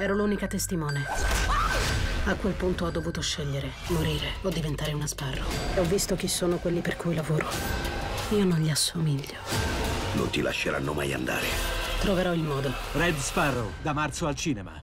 Ero l'unica testimone. A quel punto ho dovuto scegliere morire o diventare una sparro. E ho visto chi sono quelli per cui lavoro. Io non gli assomiglio. Non ti lasceranno mai andare. Troverò il modo. Red Sparrow, da marzo al cinema.